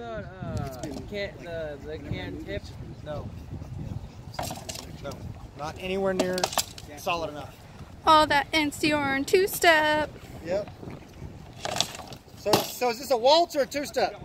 about uh, can the the can tip? No. No. Not anywhere near solid enough. All that NCORN two-step. Yep. So, so is this a waltz or a two-step?